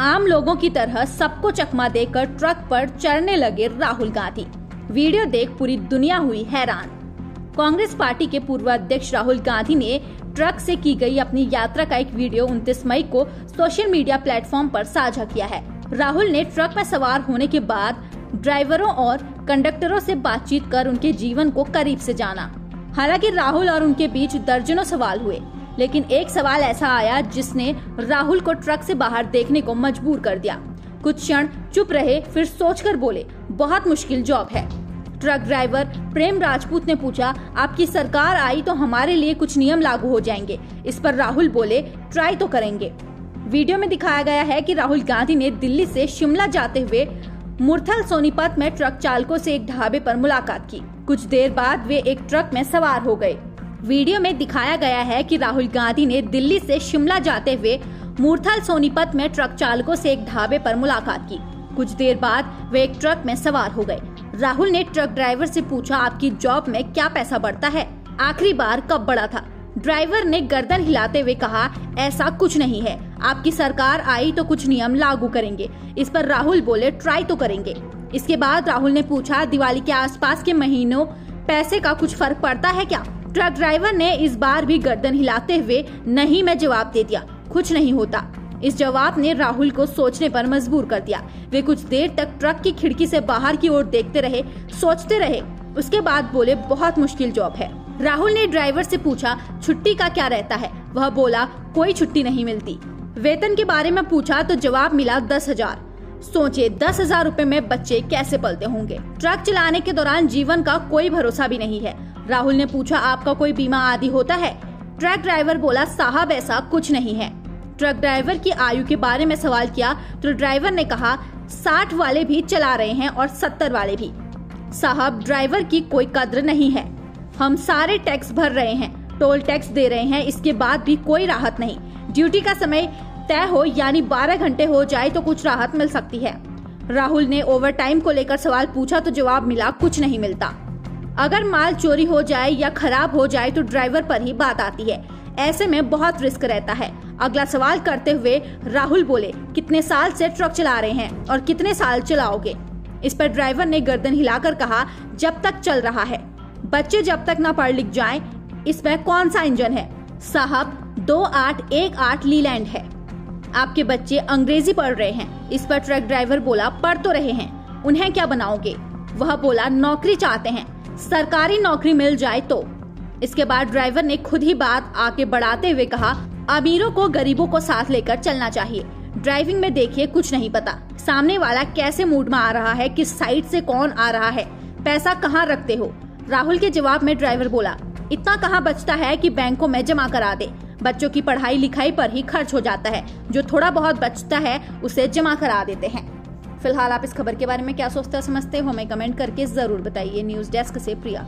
आम लोगों की तरह सबको चकमा देकर ट्रक पर चढ़ने लगे राहुल गांधी। वीडियो देख पूरी दुनिया हुई हैरान। कांग्रेस पार्टी के पूर्व अध्यक्ष राहुल गांधी ने ट्रक से की गई अपनी यात्रा का एक वीडियो 29 मई को सोशल मीडिया प्लेटफॉर्म पर साझा किया है। राहुल ने ट्रक में सवार होने के बाद ड्राइवरों और कंडक्टरों से बातचीत कर उनके जीवन को करीब से जाना। हालाँकि राहुल और उनके बीच दर्जनों सवाल हुए। लेकिन एक सवाल ऐसा आया जिसने राहुल को ट्रक से बाहर देखने को मजबूर कर दिया। कुछ क्षण चुप रहे, फिर सोचकर बोले, बहुत मुश्किल जॉब है। ट्रक ड्राइवर प्रेम राजपूत ने पूछा, आपकी सरकार आई तो हमारे लिए कुछ नियम लागू हो जाएँगे। इस पर राहुल बोले, ट्राई तो करेंगे। वीडियो में दिखाया गया है कि राहुल गांधी ने दिल्ली से शिमला जाते हुए मुरथल सोनीपत में ट्रक चालकों से एक ढाबे पर मुलाकात की। कुछ देर बाद वे एक ट्रक में सवार हो गए। वीडियो में दिखाया गया है कि राहुल गांधी ने दिल्ली से शिमला जाते हुए मूर्थल सोनीपत में ट्रक चालकों से एक ढाबे पर मुलाकात की। कुछ देर बाद वे एक ट्रक में सवार हो गए। राहुल ने ट्रक ड्राइवर से पूछा, आपकी जॉब में क्या पैसा बढ़ता है? आखिरी बार कब बढ़ा था? ड्राइवर ने गर्दन हिलाते हुए कहा, ऐसा कुछ नहीं है। आपकी सरकार आई तो कुछ नियम लागू करेंगे। इस पर राहुल बोले, ट्राई तो करेंगे। इसके बाद राहुल ने पूछा, दिवाली के आसपास के महीनों पैसे का कुछ फ़र्क पड़ता है क्या? ट्रक ड्राइवर ने इस बार भी गर्दन हिलाते हुए नहीं मैं जवाब दे दिया। कुछ नहीं होता। इस जवाब ने राहुल को सोचने पर मजबूर कर दिया। वे कुछ देर तक ट्रक की खिड़की से बाहर की ओर देखते रहे, सोचते रहे। उसके बाद बोले, बहुत मुश्किल जॉब है। राहुल ने ड्राइवर से पूछा, छुट्टी का क्या रहता है? वह बोला, कोई छुट्टी नहीं मिलती। वेतन के बारे में पूछा तो जवाब मिला दस हज़ार। सोचे दस हज़ार रूपए में बच्चे कैसे पलते होंगे? ट्रक चलाने के दौरान जीवन का कोई भरोसा भी नहीं है। राहुल ने पूछा, आपका कोई बीमा आदि होता है? ट्रक ड्राइवर बोला, साहब, ऐसा कुछ नहीं है। ट्रक ड्राइवर की आयु के बारे में सवाल किया तो ड्राइवर ने कहा, साठ वाले भी चला रहे हैं और सत्तर वाले भी। साहब, ड्राइवर की कोई कद्र नहीं है। हम सारे टैक्स भर रहे हैं, टोल टैक्स दे रहे हैं, इसके बाद भी कोई राहत नहीं। ड्यूटी का समय तय हो, यानी 12 घंटे हो जाए तो कुछ राहत मिल सकती है। राहुल ने ओवर टाइम को लेकर सवाल पूछा तो जवाब मिला, कुछ नहीं मिलता। अगर माल चोरी हो जाए या खराब हो जाए तो ड्राइवर पर ही बात आती है। ऐसे में बहुत रिस्क रहता है। अगला सवाल करते हुए राहुल बोले कितने साल से ट्रक चला रहे हैं और कितने साल चलाओगे? इस पर ड्राइवर ने गर्दन हिलाकर कहा जब तक चल रहा है। बच्चे जब तक न पढ़ लिख जाएँ, इसमें कौन सा इंजन है? साहब दो आठ एक आठ लीलैंड है। आपके बच्चे अंग्रेज़ी पढ़ रहे हैं। इस पर ट्रक ड्राइवर बोला पढ़ तो रहे हैं। उन्हें क्या बनाओगे? वह बोला नौकरी चाहते हैं। सरकारी नौकरी मिल जाए तो। इसके बाद ड्राइवर ने खुद ही बात आगे बढ़ाते हुए कहा, अमीरों को गरीबों को साथ लेकर चलना चाहिए। ड्राइविंग में देखिए, कुछ नहीं पता। सामने वाला कैसे मूड में आ रहा है, किस साइड से कौन आ रहा है, पैसा कहाँ रखते हो? राहुल के जवाब में ड्राइवर बोला, इतना कहाँ बचता है कि बैंकों में जमा करा दे। बच्चों की पढ़ाई लिखाई पर ही खर्च हो जाता है। जो थोड़ा बहुत बचता है, उसे जमा करा देते हैं। फ़िलहाल आप इस खबर के बारे में क्या सोचते समझते हो हमें कमेंट करके ज़रूर बताइए। न्यूज़ डेस्क से प्रिया।